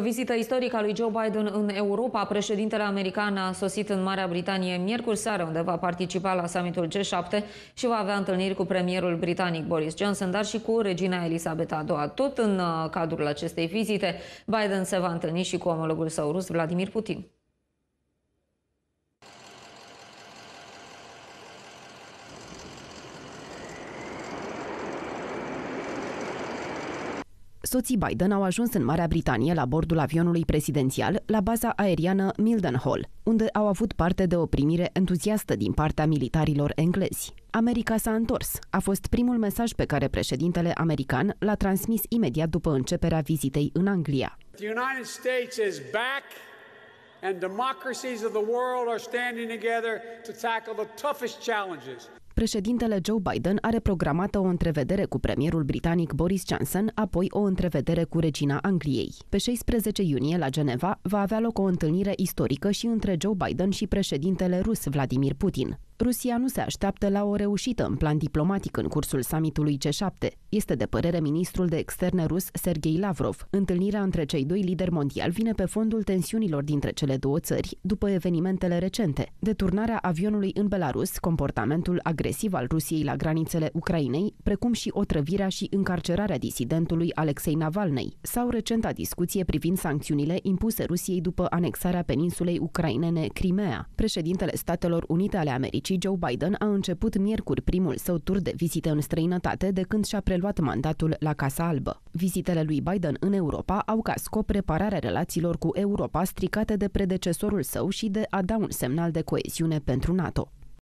Vizita istorică a lui Joe Biden în Europa, președintele american a sosit în Marea Britanie miercuri seară, unde va participa la summitul G7 și va avea întâlniri cu premierul britanic Boris Johnson, dar și cu regina Elisabeta a II. Tot în uh, cadrul acestei vizite, Biden se va întâlni și cu omologul său rus, Vladimir Putin. Soții Biden au ajuns în Marea Britanie la bordul avionului prezidențial la baza aeriană Mildenhall, unde au avut parte de o primire entuziastă din partea militarilor englezi. America s-a întors. A fost primul mesaj pe care președintele american l-a transmis imediat după începerea vizitei în Anglia. The United States is back and democracies of the world are standing together to tackle the toughest challenges președintele Joe Biden are programată o întrevedere cu premierul britanic Boris Johnson, apoi o întrevedere cu regina Angliei. Pe 16 iunie, la Geneva, va avea loc o întâlnire istorică și între Joe Biden și președintele rus Vladimir Putin. Rusia nu se așteaptă la o reușită în plan diplomatic în cursul summitului G7. Este de părere ministrul de externe rus Sergei Lavrov. Întâlnirea între cei doi lideri mondiali vine pe fondul tensiunilor dintre cele două țări după evenimentele recente. Deturnarea avionului în Belarus, comportamentul agresiv al Rusiei la granițele Ucrainei, precum și otrăvirea și încarcerarea disidentului Alexei Navalnei, sau recenta discuție privind sancțiunile impuse Rusiei după anexarea peninsulei ucrainene Crimea. Președintele Statelor Unite ale Americii Joe Biden a început miercuri primul său tur de vizite în străinătate de când și-a preluat mandatul la Casa Albă. Vizitele lui Biden în Europa au ca scop repararea relațiilor cu Europa stricate de predecesorul său și de a da un semnal de coeziune pentru NATO.